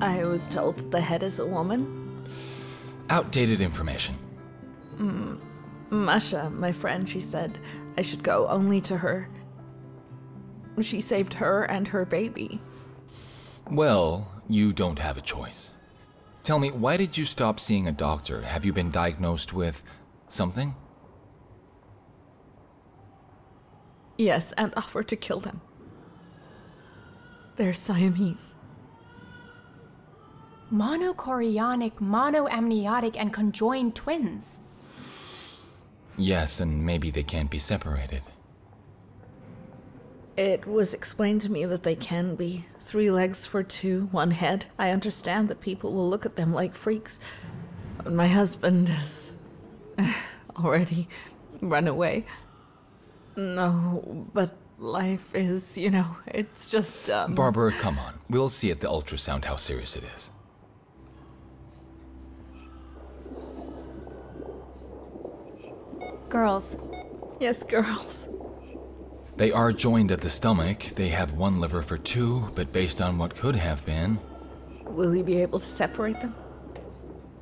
I was told that the head is a woman. Outdated information. Hmm. Masha, my friend, she said I should go only to her. She saved her and her baby. Well, you don't have a choice. Tell me, why did you stop seeing a doctor? Have you been diagnosed with something? Yes, and offered to kill them. They're Siamese. Monochorionic, monoamniotic, and conjoined twins. Yes, and maybe they can't be separated. It was explained to me that they can be three legs for two, one head. I understand that people will look at them like freaks. But my husband has already run away. No, but life is, you know, it's just um Barbara, come on. We'll see at the ultrasound how serious it is. Girls, Yes, girls. They are joined at the stomach. They have one liver for two, but based on what could have been, Will you be able to separate them?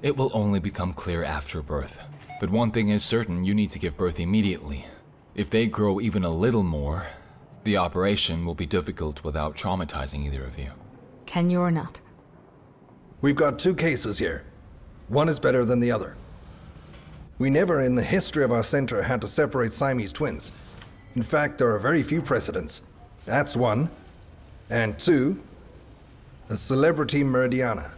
it will only become clear after birth. But one thing is certain you need to give birth immediately. If they grow even a little more, the operation will be difficult without traumatizing either of you. Can you or not? We've got two cases here. One is better than the other. We never in the history of our center had to separate Siamese twins. In fact, there are very few precedents. That's one. And two, a celebrity meridiana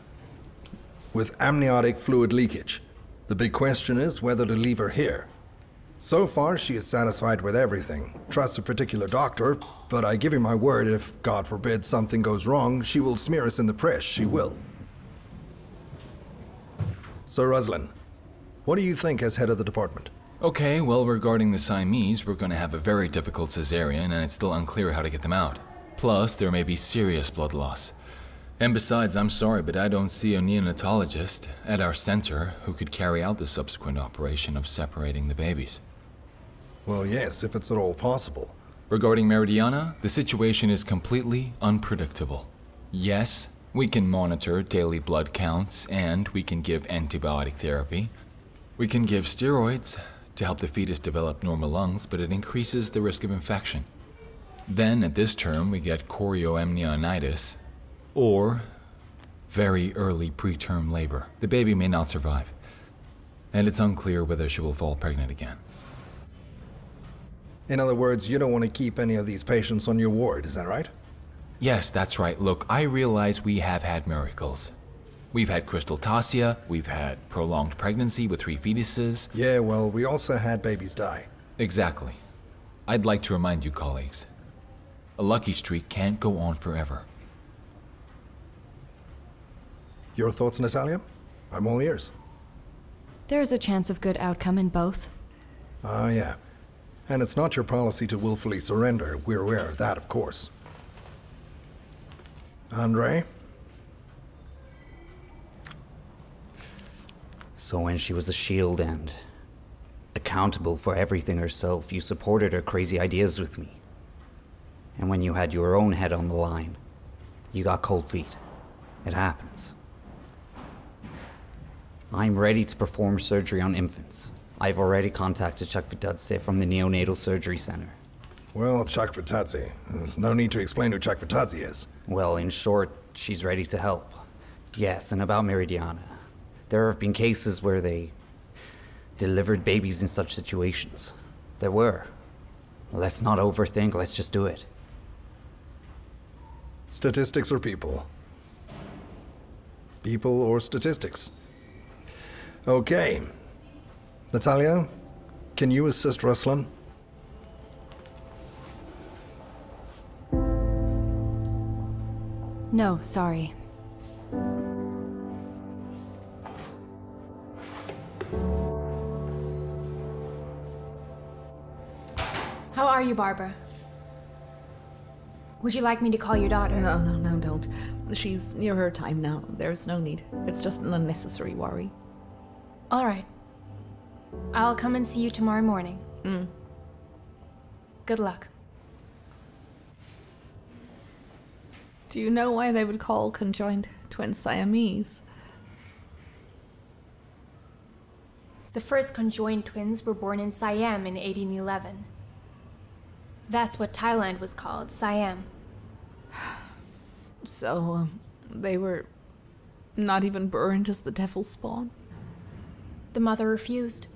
with amniotic fluid leakage. The big question is whether to leave her here. So far, she is satisfied with everything. Trusts a particular doctor, but I give you my word if, God forbid, something goes wrong, she will smear us in the press. She will. Sir Ruslan, what do you think as head of the department? Okay, well, regarding the Siamese, we're going to have a very difficult cesarean, and it's still unclear how to get them out. Plus, there may be serious blood loss. And besides, I'm sorry, but I don't see a neonatologist at our center who could carry out the subsequent operation of separating the babies. Well, yes, if it's at all possible. Regarding Meridiana, the situation is completely unpredictable. Yes, we can monitor daily blood counts and we can give antibiotic therapy. We can give steroids to help the fetus develop normal lungs, but it increases the risk of infection. Then, at this term, we get chorioamnionitis or very early preterm labor. The baby may not survive, and it's unclear whether she will fall pregnant again. In other words, you don't want to keep any of these patients on your ward, is that right? Yes, that's right. Look, I realize we have had miracles. We've had crystal tassia, we've had prolonged pregnancy with three fetuses. Yeah, well, we also had babies die. Exactly. I'd like to remind you, colleagues a lucky streak can't go on forever. Your thoughts, Natalia? I'm all ears. there is a chance of good outcome in both. Ah, yeah. And it's not your policy to willfully surrender. We're aware of that, of course. Andre? So when she was a shield and accountable for everything herself, you supported her crazy ideas with me. And when you had your own head on the line, you got cold feet. It happens. I'm ready to perform surgery on infants. I've already contacted Chakvitadze from the Neonatal Surgery Center. Well, Chakvitadze. There's no need to explain who Chakvitadze is. Well, in short, she's ready to help. Yes, and about Meridiana. There have been cases where they delivered babies in such situations. There were. Let's not overthink, let's just do it. Statistics or people? People or statistics? Okay. Natalia, can you assist Ruslan? No, sorry. How are you, Barbara? Would you like me to call your daughter? No, no, no, don't. She's near her time now. There's no need. It's just an unnecessary worry. All right. I'll come and see you tomorrow morning. Hmm. Good luck. Do you know why they would call conjoined twin Siamese. The first conjoined twins were born in Siam in 1811. That's what Thailand was called, Siam. So, um, they were not even burned as the devil's spawn. The mother refused.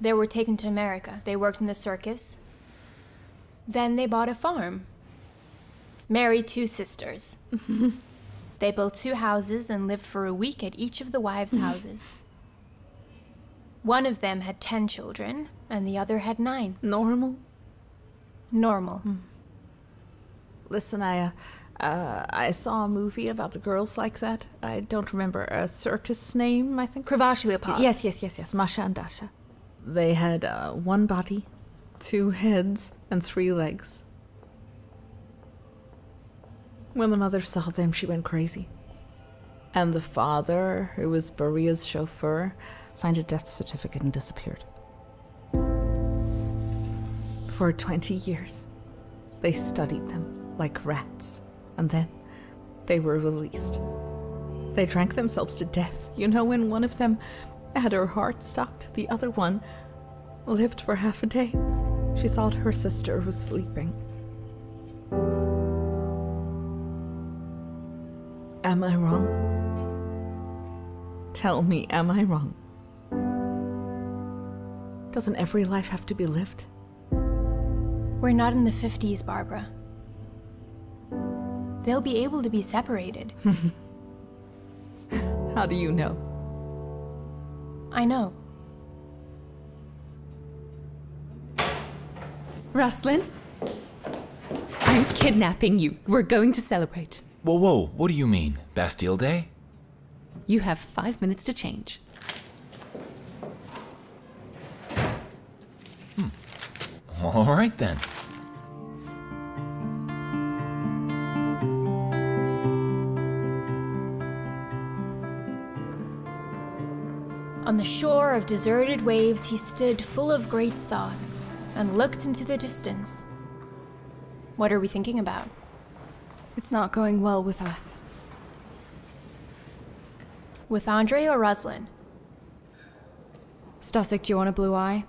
They were taken to America. They worked in the circus. Then they bought a farm. Married two sisters. they built two houses and lived for a week at each of the wives' houses. One of them had ten children, and the other had nine. Normal? Normal. Listen, I, uh, uh, I saw a movie about the girls like that. I don't remember a circus name, I think. Cravache Leopards. Yes, yes, yes, yes. Masha and Dasha. They had uh, one body, two heads, and three legs. When the mother saw them, she went crazy. And the father, who was Beria's chauffeur, signed a death certificate and disappeared. For 20 years, they studied them like rats, and then they were released. They drank themselves to death. You know, when one of them had her heart stopped, the other one lived for half a day. She thought her sister was sleeping. Am I wrong? Tell me, am I wrong? Doesn't every life have to be lived? We're not in the 50s, Barbara. They'll be able to be separated. How do you know? I know. Ruslan? I'm kidnapping you. We're going to celebrate. Whoa, whoa, what do you mean? Bastille Day? You have five minutes to change. All right then. On the shore of deserted waves, he stood full of great thoughts and looked into the distance. What are we thinking about? It's not going well with us. With Andre or Ruslan? Stasik, do you want a blue eye?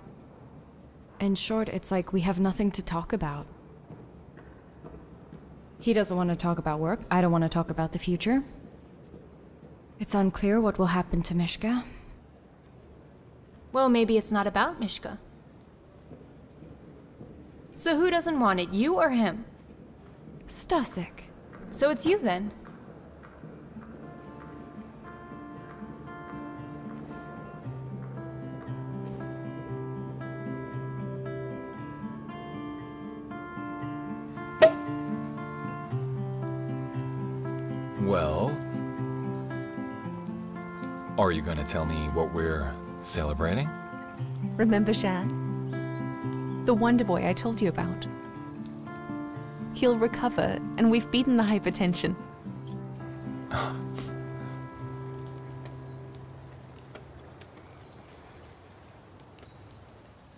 In short, it's like we have nothing to talk about. He doesn't want to talk about work. I don't want to talk about the future. It's unclear what will happen to Mishka. Well, maybe it's not about Mishka. So who doesn't want it, you or him? Stasik. So it's you then. Gonna tell me what we're celebrating? Remember Jean? The Wonder Boy I told you about. He'll recover, and we've beaten the hypertension.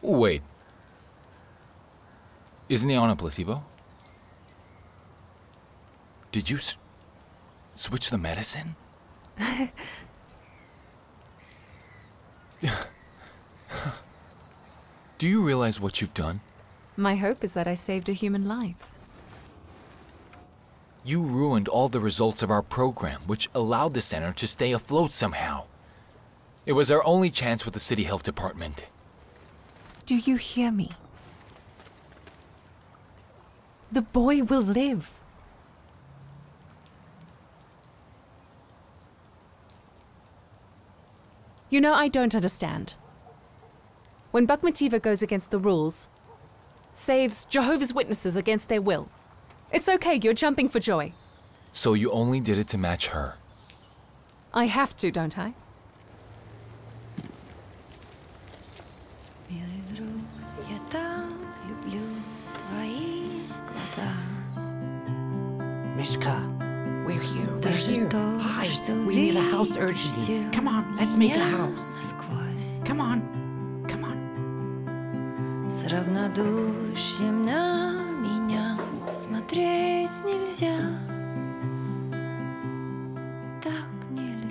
Wait. Isn't he on a placebo? Did you s- switch the medicine? Do you realize what you've done? My hope is that I saved a human life. You ruined all the results of our program, which allowed the center to stay afloat somehow. It was our only chance with the city health department. Do you hear me? The boy will live. You know, I don't understand. When Bakhmetieva goes against the rules, saves Jehovah's Witnesses against their will. It's okay, you're jumping for joy. So you only did it to match her? I have to, don't I? Mishka, we're here. We're here. Hi, we need a house urgently. Come on, let's make a house. равнодушен на меня смотреть нельзя.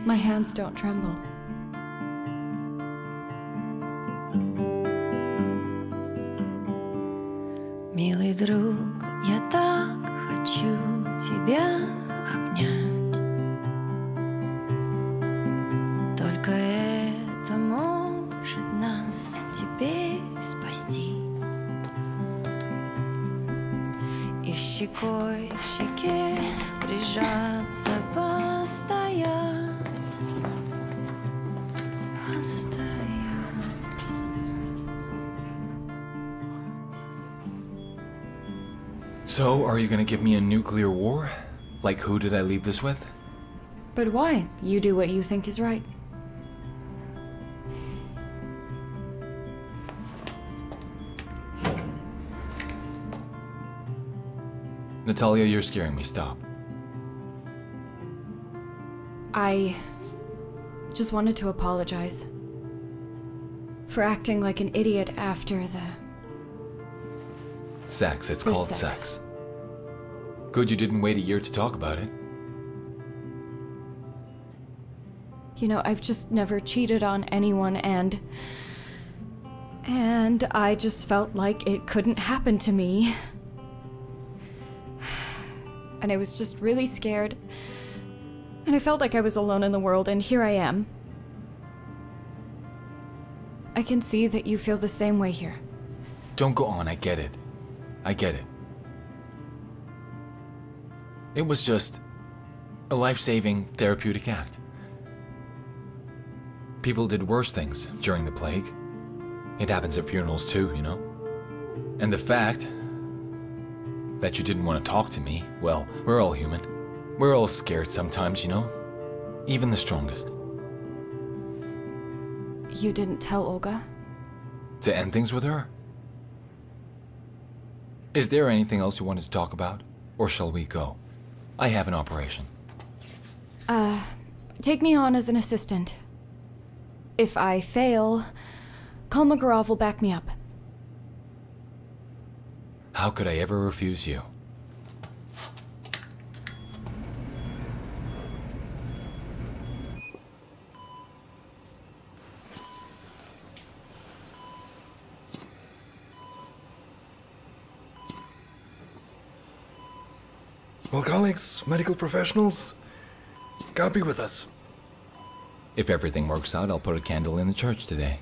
My hands don't tremble. Are you gonna give me a nuclear war? Like, who did I leave this with? But why? You do what you think is right. Natalia, you're scaring me. Stop. I just wanted to apologize for acting like an idiot after the. Sex. It's called sex. sex. Good you didn't wait a year to talk about it. You know, I've just never cheated on anyone, and. And I just felt like it couldn't happen to me. And I was just really scared. And I felt like I was alone in the world, and here I am. I can see that you feel the same way here. Don't go on, I get it. I get it. It was just a life saving therapeutic act. People did worse things during the plague. It happens at funerals too, you know? And the fact that you didn't want to talk to me, well, we're all human. We're all scared sometimes, you know? Even the strongest. You didn't tell Olga? To end things with her? Is there anything else you wanted to talk about? Or shall we go? I have an operation. Uh, take me on as an assistant. If I fail, Kolmogorov will back me up. How could I ever refuse you? Well, colleagues, medical professionals, God be with us. If everything works out, I'll put a candle in the church today.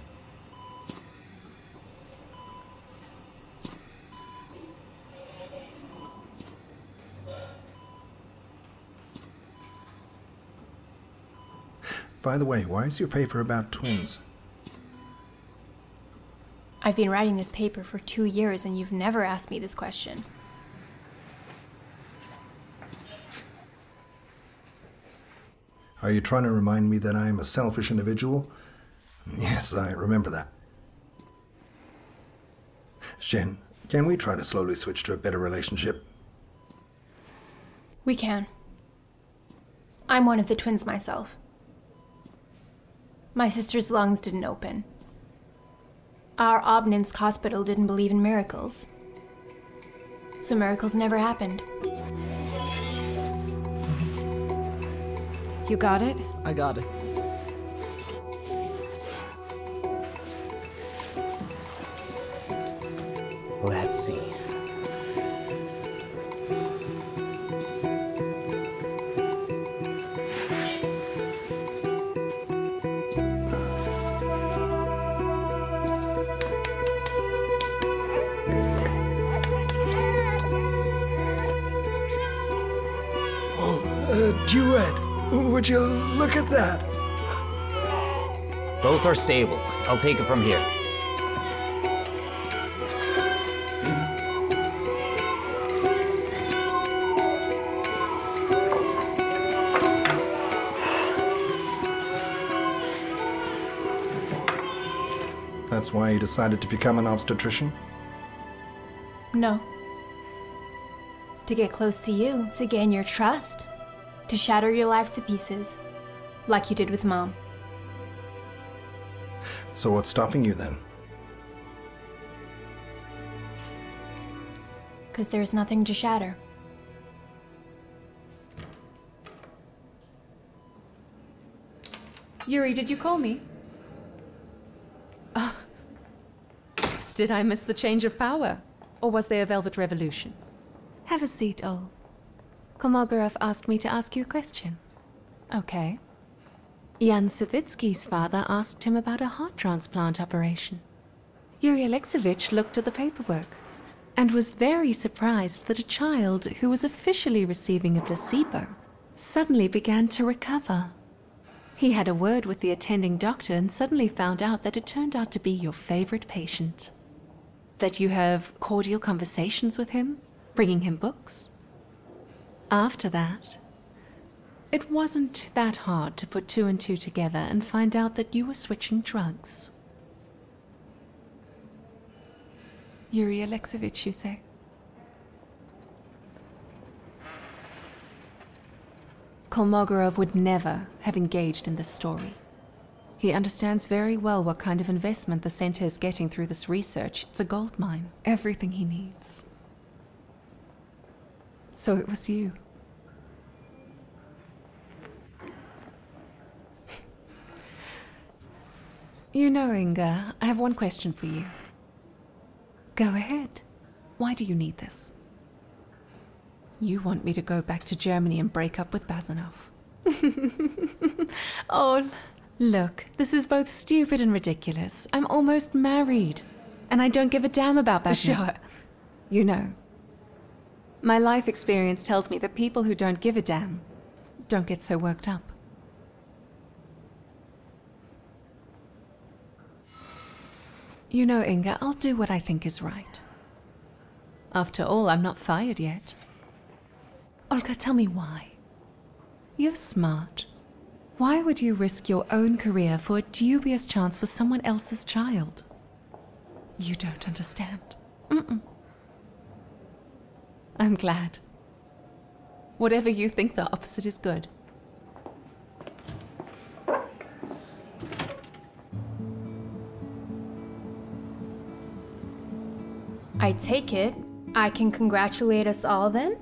By the way, why is your paper about twins? I've been writing this paper for two years and you've never asked me this question. Are you trying to remind me that I am a selfish individual? Yes, I remember that. Shen, can we try to slowly switch to a better relationship? We can. I'm one of the twins myself. My sister's lungs didn't open. Our Obninsk hospital didn't believe in miracles. So miracles never happened. You got it? I got it. Let's see. Would you look at that? Both are stable. I'll take it from here. That's why you decided to become an obstetrician? No. To get close to you, to gain your trust, to shatter your life to pieces, like you did with Mom. So what's stopping you then? Because there's nothing to shatter. Yuri, did you call me? Ah. Did I miss the change of power? Or was there a velvet revolution? Have a seat, Ol. Kolmogorov asked me to ask you a question. Okay. Jan Savitsky's father asked him about a heart transplant operation. Yuri Alexeyevich looked at the paperwork and was very surprised that a child who was officially receiving a placebo suddenly began to recover. He had a word with the attending doctor and suddenly found out that it turned out to be your favorite patient. That you have cordial conversations with him, bringing him books. After that, it wasn't that hard to put two and two together and find out that you were switching drugs. Yuri Alexeyevich, you say? Kolmogorov would never have engaged in this story. He understands very well what kind of investment the center is getting through this research. It's a gold mine. Everything he needs. So it was you. You know, Inga, I have one question for you. Go ahead. Why do you need this? You want me to go back to Germany and break up with Bazanov. oh, look, this is both stupid and ridiculous. I'm almost married, and I don't give a damn about Bazanov. Sure. You know, my life experience tells me that people who don't give a damn don't get so worked up. You know, Inga, I'll do what I think is right. After all, I'm not fired yet. Olga, tell me why. You're smart. Why would you risk your own career for a dubious chance for someone else's child? You don't understand. Mm-mm. I'm glad. Whatever you think, the opposite is good. I take it I can congratulate us all then?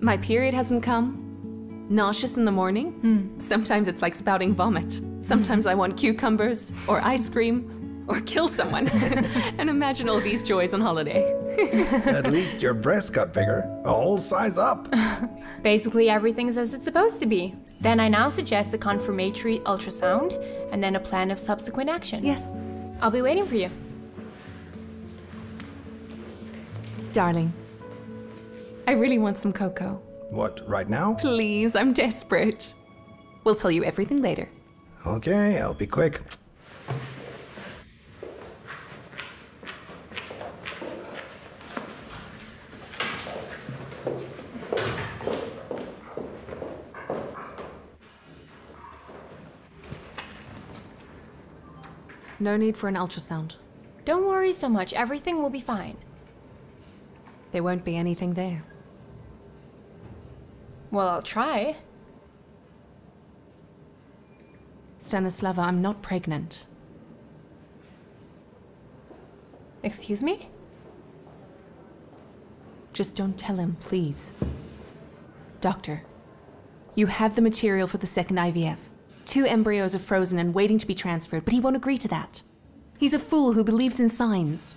My period hasn't come. Nauseous in the morning. Hmm. Sometimes it's like spouting vomit. Sometimes I want cucumbers, or ice cream, or kill someone. and imagine all these joys on holiday. At least your breasts got bigger. A whole size up. Basically, everything's as it's supposed to be. Then I now suggest a confirmatory ultrasound and then a plan of subsequent action. Yes. I'll be waiting for you. Darling, I really want some cocoa. What, right now? Please, I'm desperate. We'll tell you everything later. Okay, I'll be quick. No need for an ultrasound. Don't worry so much, everything will be fine. There won't be anything there. Well, I'll try. Stanislava, I'm not pregnant. Excuse me? Just don't tell him, please. Doctor, you have the material for the second IVF. Two embryos are frozen and waiting to be transferred, but he won't agree to that. He's a fool who believes in signs.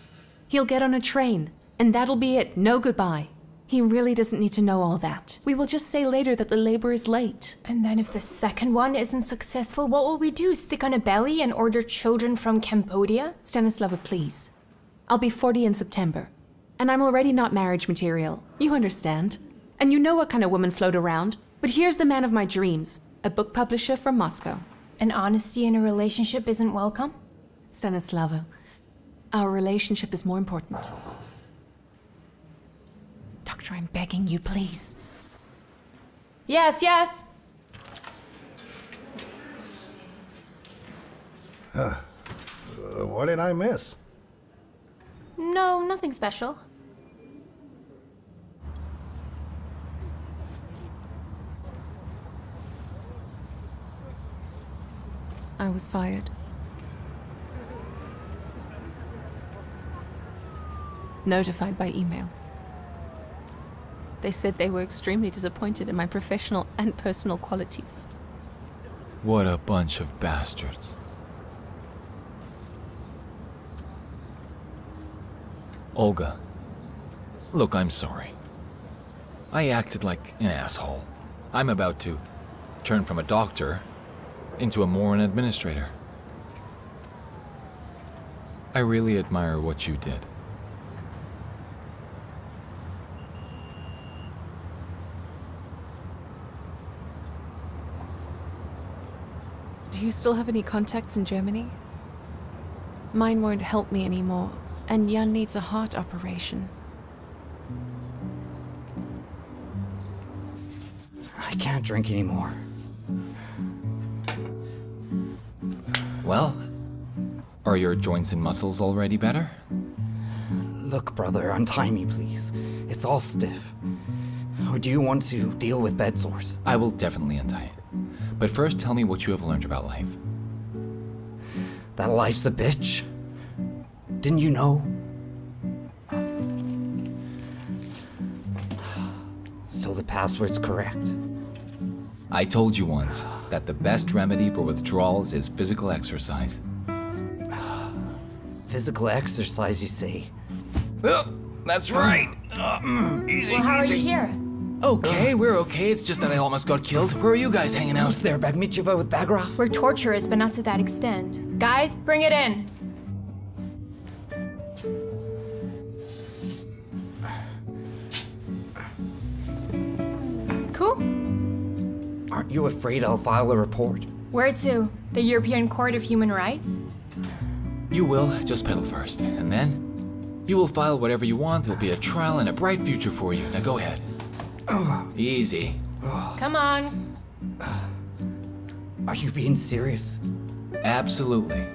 He'll get on a train, and that'll be it. No goodbye. He really doesn't need to know all that. We will just say later that the labor is late. And then if the second one isn't successful, what will we do? Stick on a belly and order children from Cambodia? Stanislava, please. I'll be 40 in September. And I'm already not marriage material. You understand. And you know what kind of women float around. But here's the man of my dreams a book publisher from Moscow. And honesty in a relationship isn't welcome? Stanislava, our relationship is more important. Doctor, I'm begging you, please. Yes, yes. Uh, what did I miss? No, nothing special. I was fired. Notified by email. They said they were extremely disappointed in my professional and personal qualities. What a bunch of bastards. Olga. Look, I'm sorry. I acted like an asshole. I'm about to turn from a doctor into a moron administrator. I really admire what you did. Do you still have any contacts in Germany? Mine won't help me anymore, and Jan needs a heart operation. I can't drink anymore. Well, are your joints and muscles already better? Look, brother, untie me, please. It's all stiff. Or do you want to deal with bed sores? I will definitely untie it. But first, tell me what you have learned about life. That life's a bitch. Didn't you know? So the password's correct. I told you once that the best remedy for withdrawals is physical exercise. Physical exercise, you say? Oh, that's right. Mm. easy, Well, how are you here? Okay, we're okay. It's just that I almost got killed. Where are you guys hanging out? How's there, Bakhmetieva with Bagraf? We're torturers, but not to that extent. Guys, bring it in. You afraid I'll file a report? Where to? The European Court of Human Rights? You will. Just pedal first. And then you will file whatever you want. There'll be a trial and a bright future for you. Now go ahead. Easy. Come on. Are you being serious? Absolutely.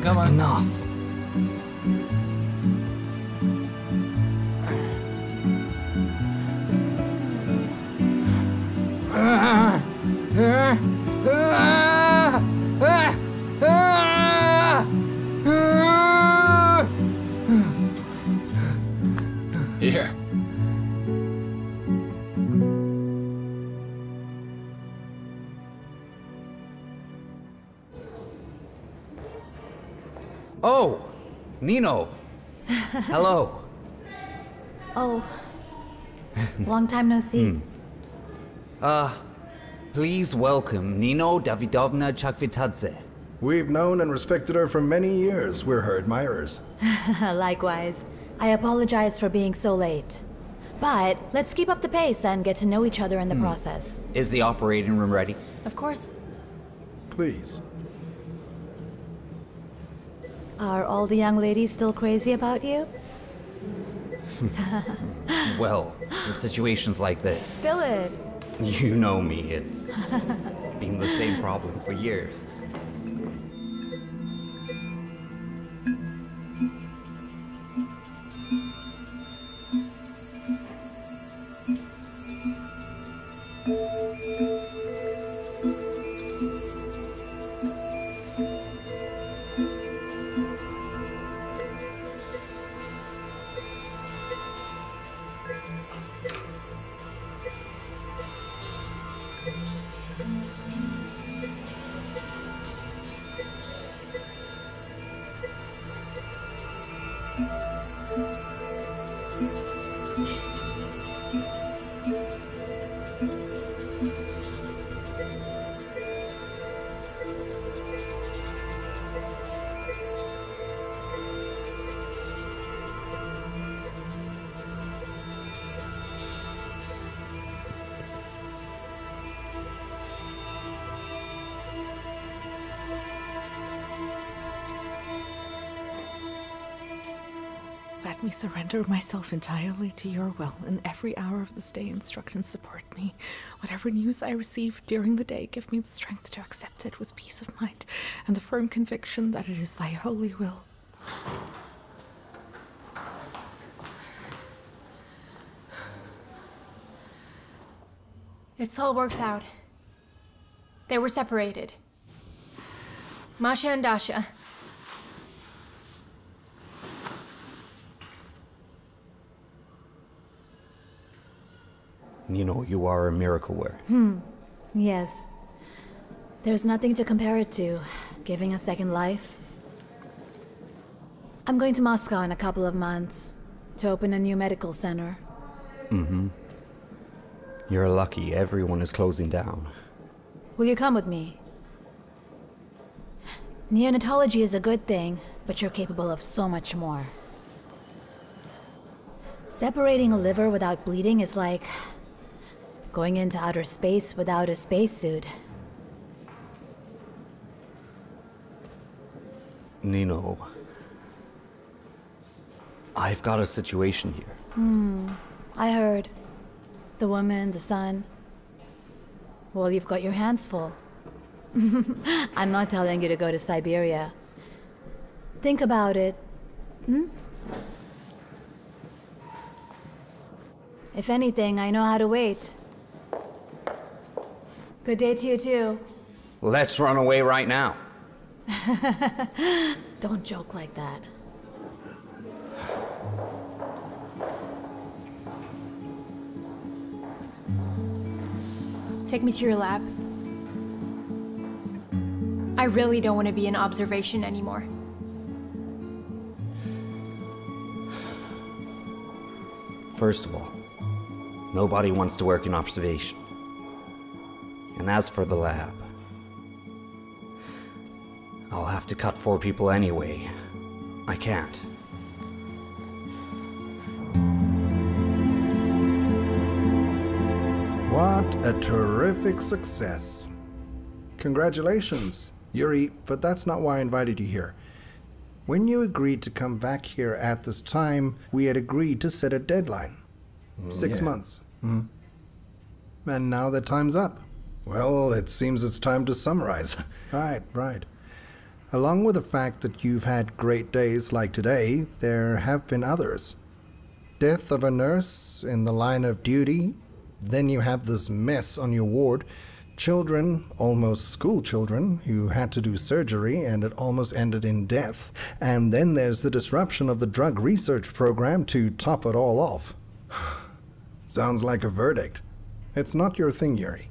On, come on. Enough. Nino. Hello. Oh. Long time no see. Uh, please welcome Nino Davidovna Chakvitadze. We've known and respected her for many years. We're her admirers. Likewise. I apologize for being so late. But let's keep up the pace and get to know each other in the process. Is the operating room ready? Of course. Please. Are all the young ladies still crazy about you? Well, in situations like this, Spill it. you know me, it's been the same problem for years. Surrender myself entirely to your will. In every hour of this day, instruct and support me. Whatever news I receive during the day, give me the strength to accept it with peace of mind and the firm conviction that it is thy holy will. It's all works out. They were separated. Masha and Dasha. You know, you are a miracle where. Yes. There's nothing to compare it to. Giving a second life. I'm going to Moscow in a couple of months to open a new medical center. Mm-hmm. You're lucky, everyone is closing down. Will you come with me? Neonatology is a good thing, but you're capable of so much more. Separating a liver without bleeding is like going into outer space without a spacesuit. Nino. I've got a situation here. Hmm. I heard. The woman, the son. Well, you've got your hands full. I'm not telling you to go to Siberia. Think about it. Hmm? If anything, I know how to wait. Good day to you, too. Let's run away right now. Don't joke like that. Take me to your lab. I really don't want to be in observation anymore. First of all, nobody wants to work in observation. And as for the lab, I'll have to cut four people anyway. I can't. What a terrific success. Congratulations, Yuri, but that's not why I invited you here. When you agreed to come back here at this time, we had agreed to set a deadline. Six yeah. months. Mhm. And now the time's up. Well, it seems it's time to summarize. right, right. Along with the fact that you've had great days like today, there have been others. Death of a nurse in the line of duty, then you have this mess on your ward. Children, almost school children, who had to do surgery and it almost ended in death. And then there's the disruption of the drug research program to top it all off. Sounds like a verdict. It's not your thing, Yuri.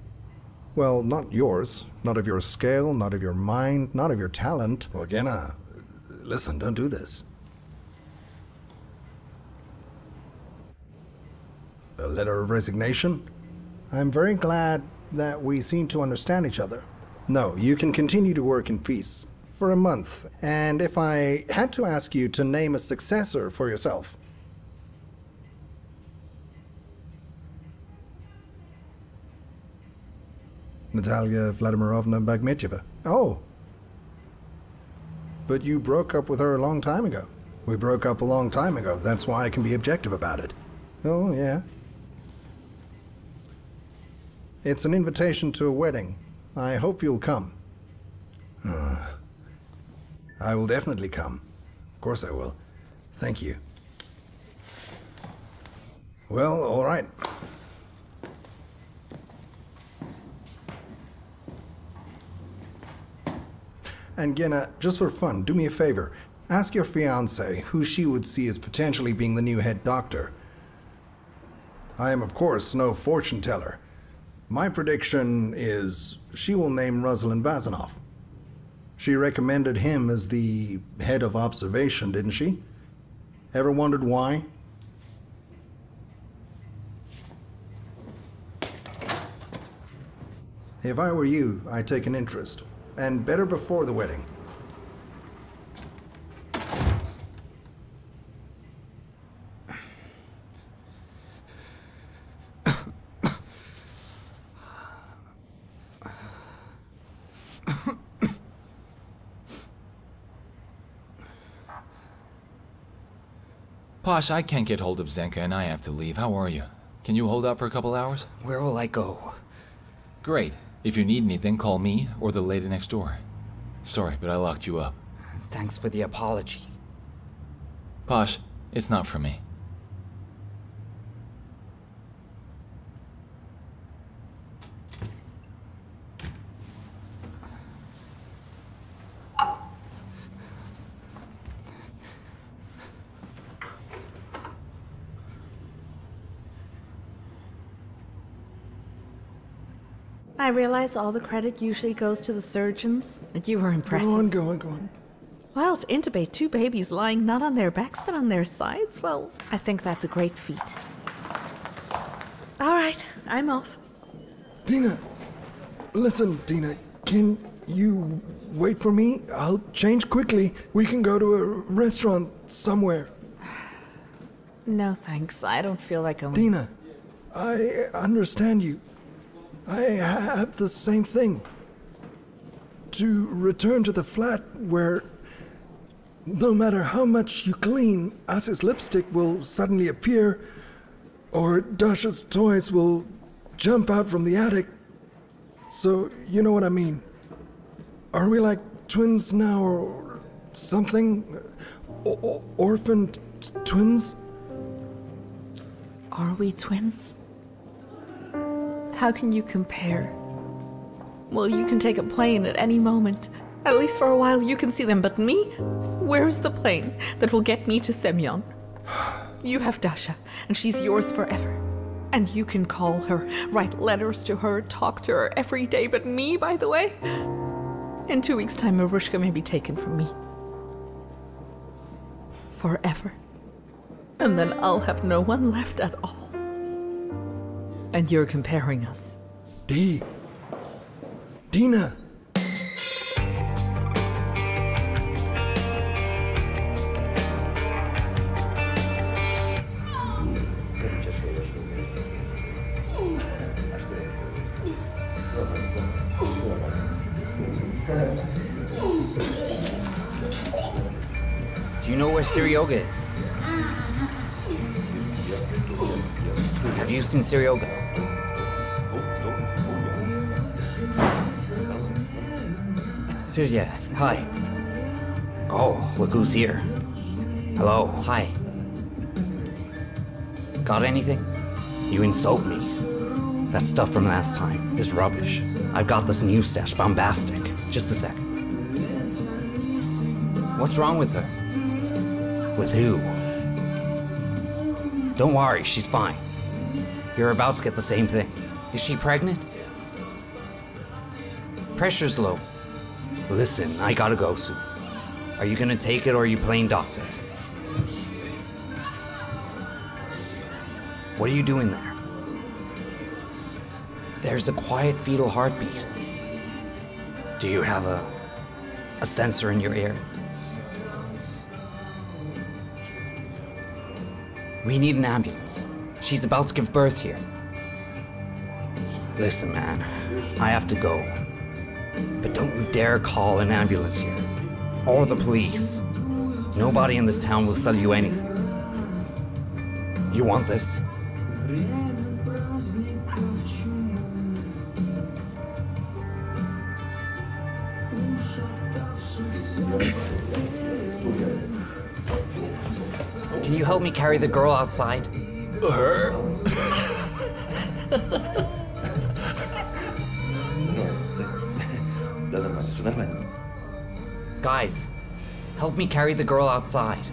Well, not yours. Not of your scale, not of your mind, not of your talent. Again, uh, listen, don't do this. A letter of resignation? I'm very glad that we seem to understand each other. No, you can continue to work in peace for a month. And if I had to ask you to name a successor for yourself, Natalia Vladimirovna Bakhmetieva. Oh. But you broke up with her a long time ago. We broke up a long time ago. That's why I can be objective about it. Oh, yeah. It's an invitation to a wedding. I hope you'll come. Uh, I will definitely come. Of course I will. Thank you. Well, all right. And Gena, just for fun, do me a favor. Ask your fiance who she would see as potentially being the new head doctor. I am, of course, no fortune teller. My prediction is she will name Ruslan Bazanov. She recommended him as the head of observation, didn't she? Ever wondered why? If I were you, I'd take an interest. And better before the wedding. Posh, I can't get hold of Zenka and I have to leave. How are you? Can you hold out for a couple hours? Where will I go? Great. If you need anything, call me or the lady next door. Sorry, but I locked you up. Thanks for the apology. Posh, it's not for me. Realize all the credit usually goes to the surgeons, but you were impressive. Go on, go on, go on. Well, to intubate two babies lying not on their backs but on their sides, well, I think that's a great feat. All right, I'm off. Dina, listen, Dina, can you wait for me? I'll change quickly. We can go to a restaurant somewhere. No thanks. I don't feel like going. Dina, I understand you. I have the same thing. To return to the flat where no matter how much you clean, Ass's lipstick will suddenly appear, or Dasha's toys will jump out from the attic. So, you know what I mean. Are we like twins now, or something? O- orphaned twins? Are we twins? How can you compare? Well, you can take a plane at any moment. At least for a while you can see them, but me? Where's the plane that will get me to Semyon? You have Dasha, and she's yours forever. And you can call her, write letters to her, talk to her every day, but me, by the way? In two weeks' time, Marushka may be taken from me. Forever. And then I'll have no one left at all. And you're comparing us. D. Dina. Do you know where Seryoga is? Ah. Have you seen Seryoga? Sirya, hi. Oh, look who's here. Hello, hi. Got anything? You insult me. That stuff from last time is rubbish. I've got this new stash, bombastic. Just a second. What's wrong with her? With who? Don't worry, she's fine. You're about to get the same thing. Is she pregnant? Pressure's low. Listen, I gotta go soon. Are you gonna take it or are you playing doctor? What are you doing there? There's a quiet fetal heartbeat. Do you have a a sensor in your ear? We need an ambulance. She's about to give birth here. Listen, man, I have to go. But dare call an ambulance here. Or the police. Nobody in this town will sell you anything. You want this? Can you help me carry the girl outside? Guys, help me carry the girl outside.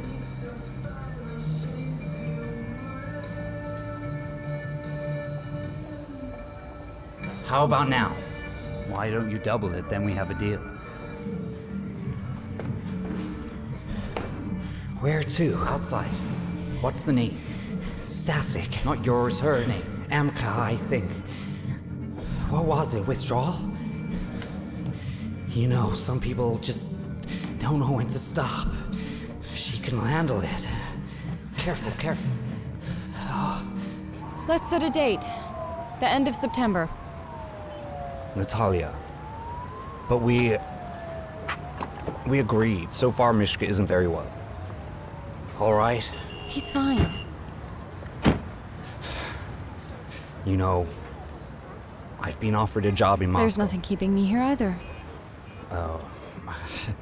How about now? Why don't you double it? Then we have a deal. Where to? Outside. What's the name? Stasik. Not yours, her name. Amka, I think. What was it? Withdrawal? You know, some people just don't know when to stop. She can handle it. Careful, careful. Let's set a date. The end of September. Natalia. But we. We agreed. So far, Mishka isn't very well. Alright. He's fine. You know, I've been offered a job in Moscow. There's nothing keeping me here either. Oh.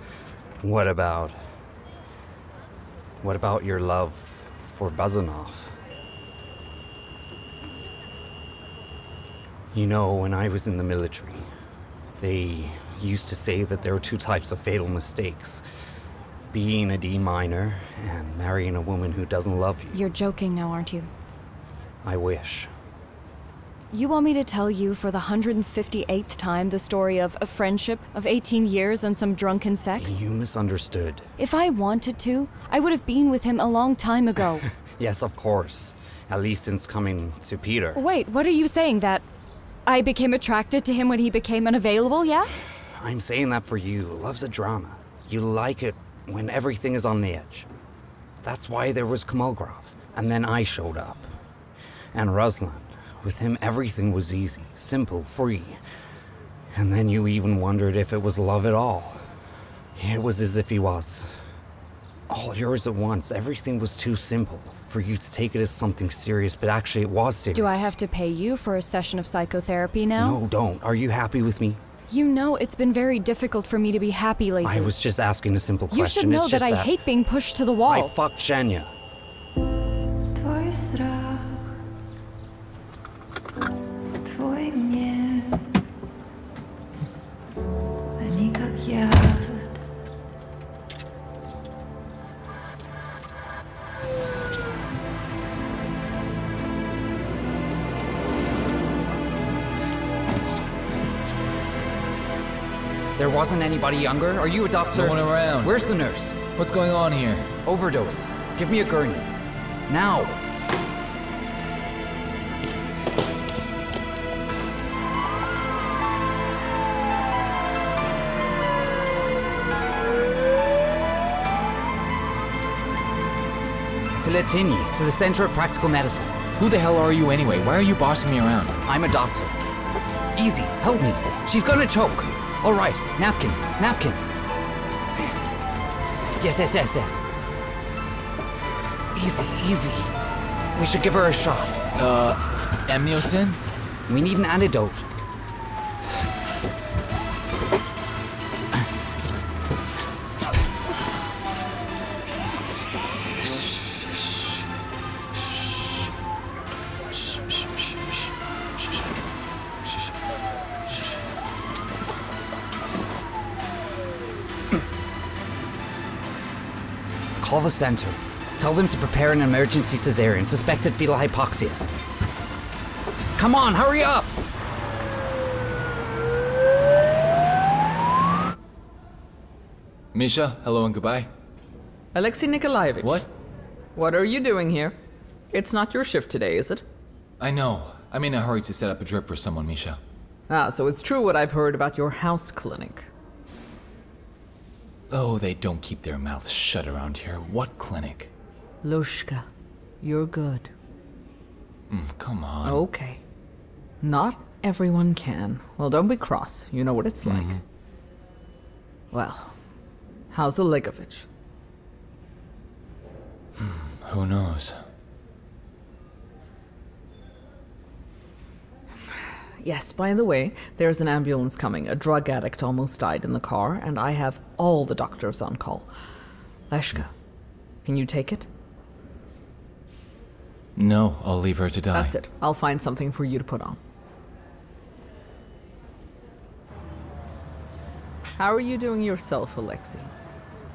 what about. What about your love for Bazanov? You know, when I was in the military, they used to say that there were two types of fatal mistakes being a D minor and marrying a woman who doesn't love you. You're joking now, aren't you? I wish. You want me to tell you for the 158th time the story of a friendship of 18 years and some drunken sex? You misunderstood. If I wanted to, I would have been with him a long time ago. Yes, of course. At least since coming to Peter. Wait, what are you saying? That I became attracted to him when he became unavailable, yeah? I'm saying that for you. Love's a drama. You like it when everything is on the edge. That's why there was Kamalgraf. And then I showed up. And Ruslan. With him, everything was easy, simple, free. And then you even wondered if it was love at all. It was as if he was. All yours at once. Everything was too simple for you to take it as something serious, but actually it was serious. Do I have to pay you for a session of psychotherapy now? No, don't. Are you happy with me? You know it's been very difficult for me to be happy lately. I was just asking a simple question. You should know it's that I hate being pushed to the wall. I fucked Zhenya. Wasn't anybody younger? Are you a doctor? No one around. Where's the nurse? What's going on here? Overdose. Give me a gurney. Now. To Latini, to the Center of Practical Medicine. Who the hell are you anyway? Why are you bossing me around? I'm a doctor. Easy, help me. She's gonna choke. All right, napkin, napkin. Yes, yes, yes, yes. Easy, easy. We should give her a shot. Uh, Emiosin? We need an antidote. Call the center. Tell them to prepare an emergency cesarean, suspected fetal hypoxia. Come on, hurry up! Misha, hello and goodbye. Alexei Nikolaevich. What? What are you doing here? It's not your shift today, is it? I know. I'm in a hurry to set up a drip for someone, Misha. Ah, so it's true what I've heard about your house clinic. Oh, they don't keep their mouths shut around here. What clinic? Lushka, you're good. Mm, come on. Okay. Not everyone can. Well, don't be cross. You know what it's like. Well, how's Olegovich? Who knows? Yes, by the way, there's an ambulance coming. A drug addict almost died in the car, and I have all the doctors on call. Leshka, can you take it? No, I'll leave her to die. That's it. I'll find something for you to put on. How are you doing yourself, Alexei?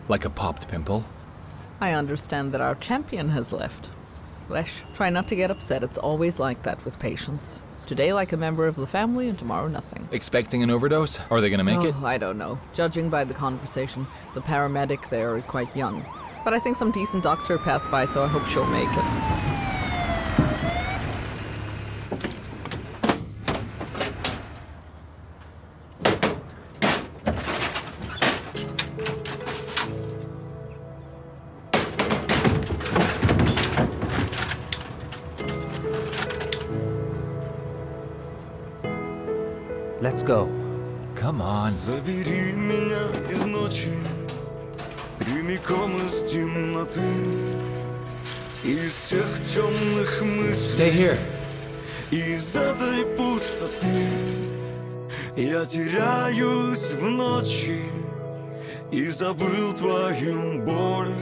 Like a popped pimple? I understand that our champion has left. Lesh, try not to get upset. It's always like that with patients. Today, like a member of the family, and tomorrow, nothing. Expecting an overdose? Are they gonna make oh, it? I don't know. Judging by the conversation, the paramedic there is quite young. But I think some decent doctor passed by, so I hope she'll make it. Забыл твою боль.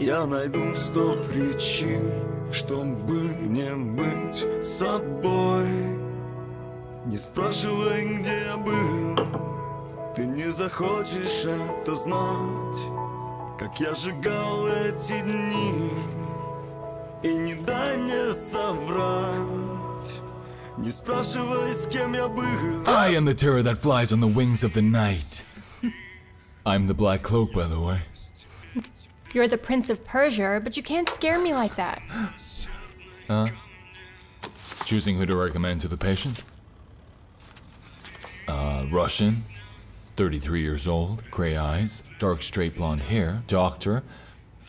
Я найду сто причин, чтобы не быть собой. Не спрашивай, где я был, ты не захочешь это знать, как я сжигал эти дни. И не дай мне соврать, Не спрашивай, с кем я был I am the terror that flies on the wings of the night. I'm the Black Cloak, by the way. You're the Prince of Persia, but you can't scare me like that. Huh? Choosing who to recommend to the patient? Uh, Russian, 33 years old, gray eyes, dark straight blonde hair, doctor.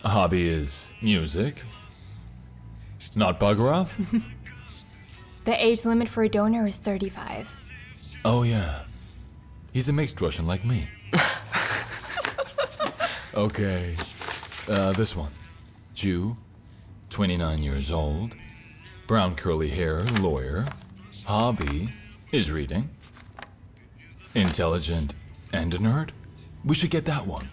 Hobby is music. Not Bagarov? The age limit for a donor is 35. Oh, yeah. He's a mixed Russian like me. okay. Uh, this one. Jew, 29 years old, brown curly hair, lawyer. Hobby is reading. Intelligent and a nerd. We should get that one.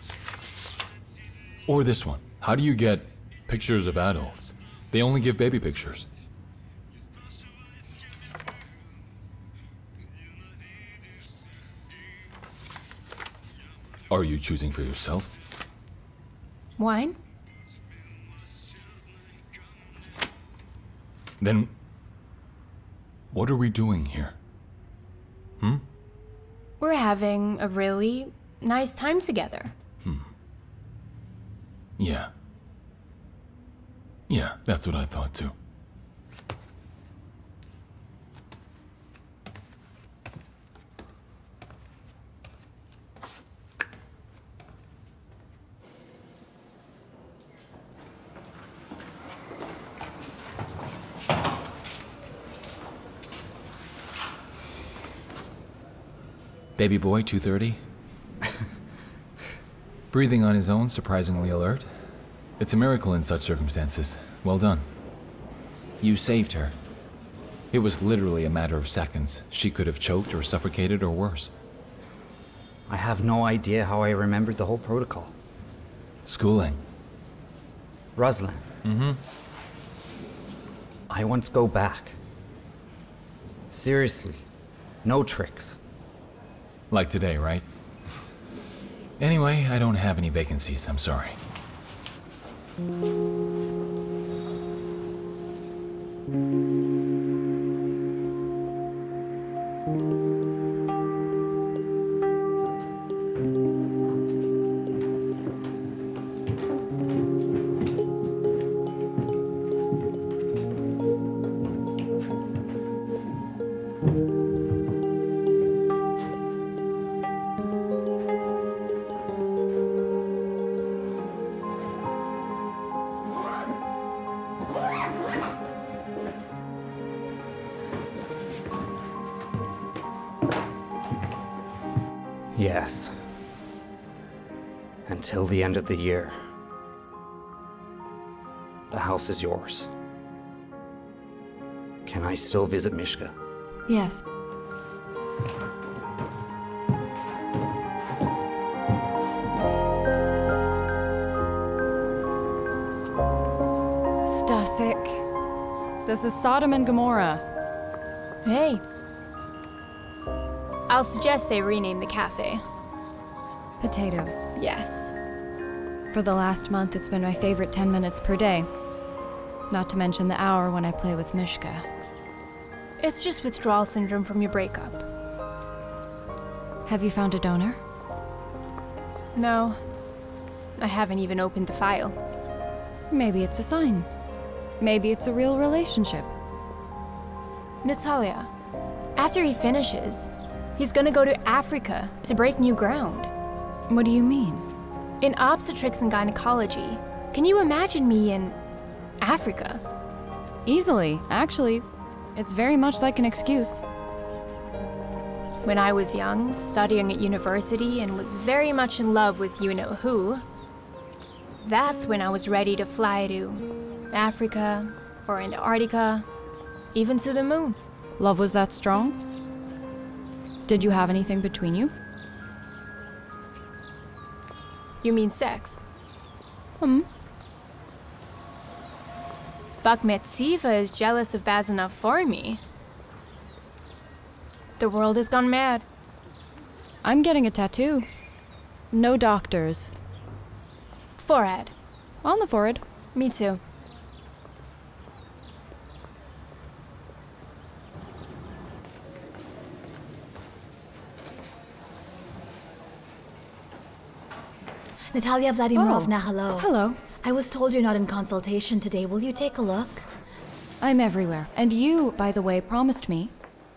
Or this one. How do you get pictures of adults? They only give baby pictures. Are you choosing for yourself? Wine? Then, what are we doing here? Hmm? We're having a really nice time together. Hmm. Yeah. Yeah, that's what I thought too. Baby boy, 230. Breathing on his own, surprisingly alert. It's a miracle in such circumstances. Well done. You saved her. It was literally a matter of seconds. She could have choked or suffocated or worse. I have no idea how I remembered the whole protocol. Schooling. Ruslan. Mm-hmm. I want to go back. Seriously. No tricks. Like today, right? Anyway, I don't have any vacancies. I'm sorry. End of the year. The house is yours. Can I still visit Mishka? Yes. Stasik. This is Sodom and Gomorrah. Hey. I'll suggest they rename the cafe. Potatoes. Yes. For the last month, it's been my favorite 10 minutes per day. Not to mention the hour when I play with Mishka. It's just withdrawal syndrome from your breakup. Have you found a donor? No. I haven't even opened the file. Maybe it's a sign. Maybe it's a real relationship. Natalia, after he finishes, he's gonna go to Africa to break new ground. What do you mean? In obstetrics and gynecology, can you imagine me in Africa? Easily, actually. It's very much like an excuse. When I was young, studying at university, and was very much in love with you know who, that's when I was ready to fly to Africa or Antarctica, even to the moon. Love was that strong? Did you have anything between you? You mean sex? Hmm. Bakhmetieva is jealous of Bazanov for me. The world has gone mad. I'm getting a tattoo. No doctors. Forehead. On the forehead. Me too. Natalia Vladimirovna, Oh, hello. hello. I was told you're not in consultation today. Will you take a look? I'm everywhere. And you, by the way, promised me.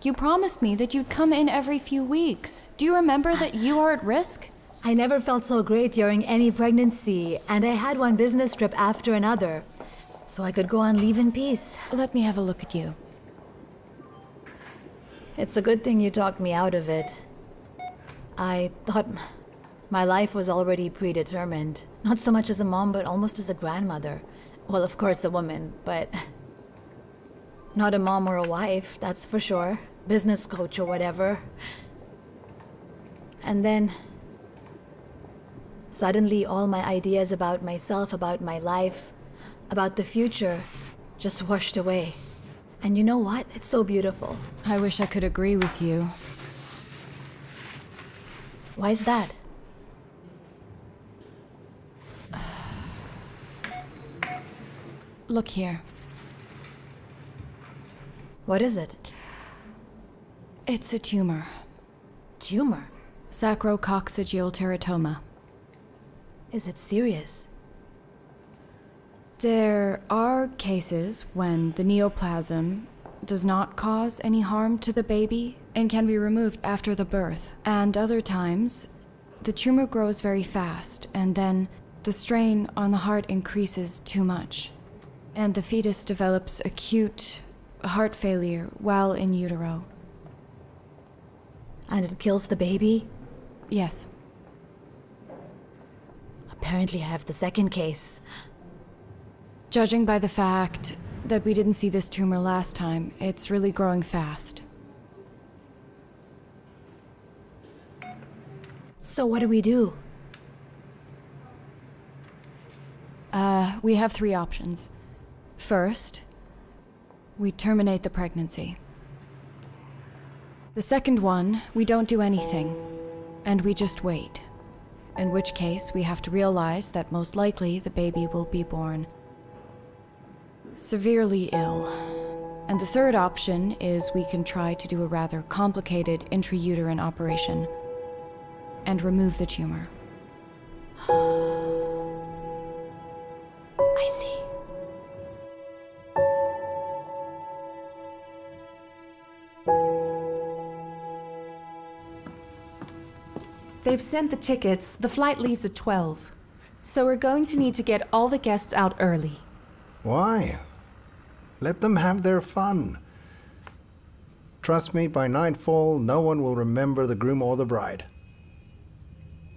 You promised me that you'd come in every few weeks. Do you remember that you are at risk? I never felt so great during any pregnancy, and I had one business trip after another. So I could go on leave in peace. Let me have a look at you. It's a good thing you talked me out of it. I thought my life was already predetermined. Not so much as a mom, but almost as a grandmother. Well, of course, a woman, but. Not a mom or a wife, that's for sure. Business coach or whatever. And then. Suddenly, all my ideas about myself, about my life, about the future, just washed away. And you know what? It's so beautiful. I wish I could agree with you. Why's that? Look here. What is it? It's a tumor. Tumor? Sacrococcygeal teratoma. Is it serious? There are cases when the neoplasm does not cause any harm to the baby and can be removed after the birth. And other times, the tumor grows very fast, and then the strain on the heart increases too much. And the fetus develops acute heart failure while in utero. And it kills the baby? Yes. Apparently, I have the second case. Judging by the fact that we didn't see this tumor last time, it's really growing fast. So, what do we do? Uh, we have three options. First, we terminate the pregnancy. The second one, we don't do anything, and we just wait. In which case, we have to realize that most likely the baby will be born severely ill. And the third option is we can try to do a rather complicated intrauterine operation and remove the tumor. I see. They've sent the tickets. The flight leaves at 12. So we're going to need to get all the guests out early. Why? Let them have their fun. Trust me, by nightfall, no one will remember the groom or the bride.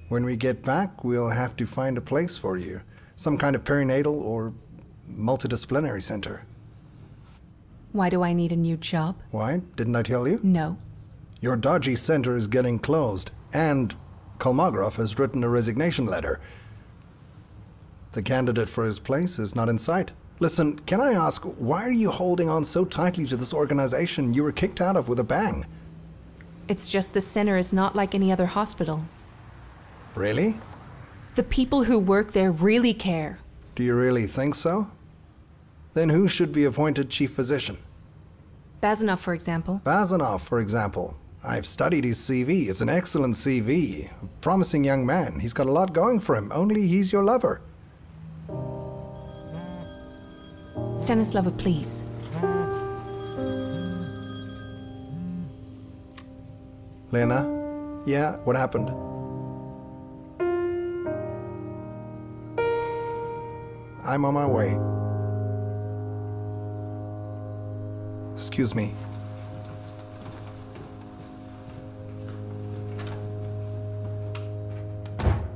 When we get back, we'll have to find a place for you. Some kind of perinatal or multidisciplinary center. Why do I need a new job? Why? Didn't I tell you? No. Your dodgy center is getting closed, and Kolmogorov has written a resignation letter. The candidate for his place is not in sight. Listen, can I ask, why are you holding on so tightly to this organization you were kicked out of with a bang? It's just the center is not like any other hospital. Really? The people who work there really care. Do you really think so? Then who should be appointed chief physician? Bazanov, for example. Bazanov, for example. I've studied his CV. It's an excellent CV. A promising young man. He's got a lot going for him, only he's your lover. Stanislava, please. Lena? Yeah, what happened? I'm on my way. Excuse me.